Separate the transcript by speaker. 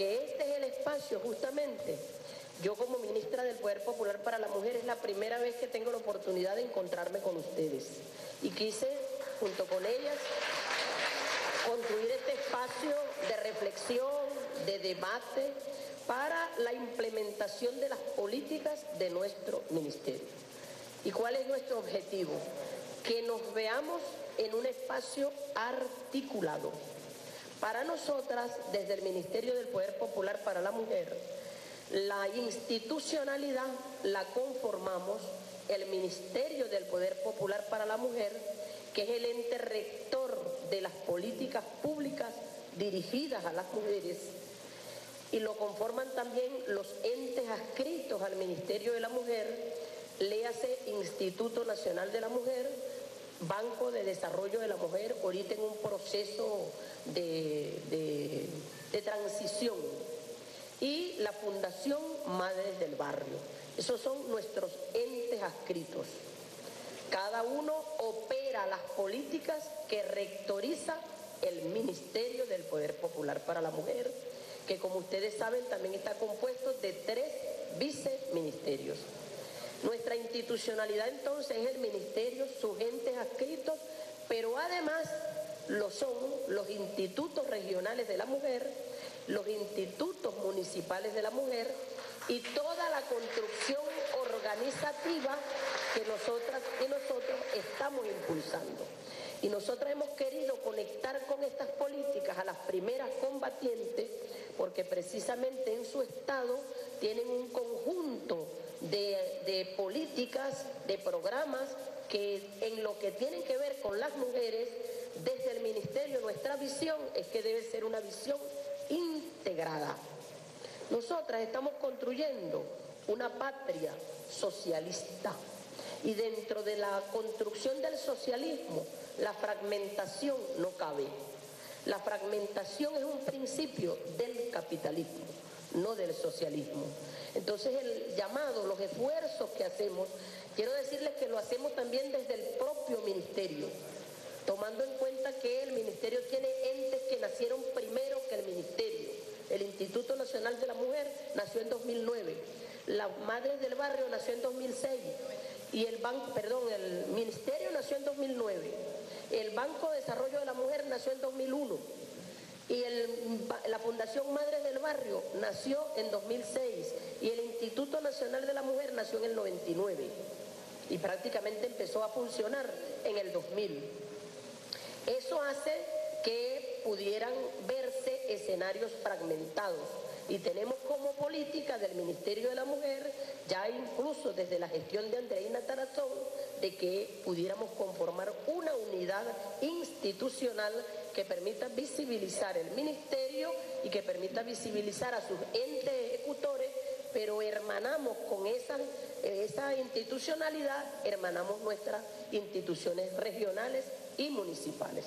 Speaker 1: porque este es el espacio justamente. Yo como ministra del Poder Popular para la Mujer es la primera vez que tengo la oportunidad de encontrarme con ustedes y quise, junto con ellas, construir este espacio de reflexión, de debate para la implementación de las políticas de nuestro ministerio. ¿Y cuál es nuestro objetivo? Que nos veamos en un espacio articulado. Para nosotras, desde el Ministerio del Poder Popular para la Mujer, la institucionalidad la conformamos el Ministerio del Poder Popular para la Mujer, que es el ente rector de las políticas públicas dirigidas a las mujeres, y lo conforman también los entes adscritos al Ministerio de la Mujer, léase Instituto Nacional de la Mujer, Banco de Desarrollo de la Mujer, ahorita en un proceso de, y la Fundación Madres del Barrio. Esos son nuestros entes adscritos. Cada uno opera las políticas que rectoriza el Ministerio del Poder Popular para la Mujer, que como ustedes saben también está compuesto de tres viceministerios. Nuestra institucionalidad entonces es el ministerio, sus entes adscritos, pero además lo son los institutos regionales de la mujer, los institutos municipales de la mujer y toda la construcción organizativa que nosotras y nosotros estamos impulsando. Y nosotros hemos querido conectar con estas políticas a las primeras combatientes porque precisamente en su estado tienen un conjunto de, de políticas, de programas que en lo que tienen que ver con las mujeres, desde el Ministerio nuestra visión es que debe ser una visión integrada. Nosotras estamos construyendo una patria socialista y dentro de la construcción del socialismo la fragmentación no cabe. La fragmentación es un principio del capitalismo, no del socialismo. Entonces el llamado, los esfuerzos que hacemos, quiero decirles que lo hacemos también desde el propio ministerio, tomando en cuenta que el ministerio tiene entes que nacieron primero que el ministerio. El Instituto Nacional de la Mujer nació en 2009, las Madres del Barrio nació en 2006 y el banco, perdón, el ministerio nació en 2009. El Banco de Desarrollo de la Mujer nació en 2001 y la Fundación Madres del Barrio nació en 2006 y el Instituto Nacional de la Mujer nació en el 99 y prácticamente empezó a funcionar en el 2000. Eso hace que pudieran escenarios fragmentados y tenemos como política del Ministerio de la Mujer, ya incluso desde la gestión de Andreina Tarazón, de que pudiéramos conformar una unidad institucional que permita visibilizar el Ministerio y que permita visibilizar a sus entes ejecutores, pero hermanamos con esa, esa institucionalidad, hermanamos nuestras instituciones regionales y municipales.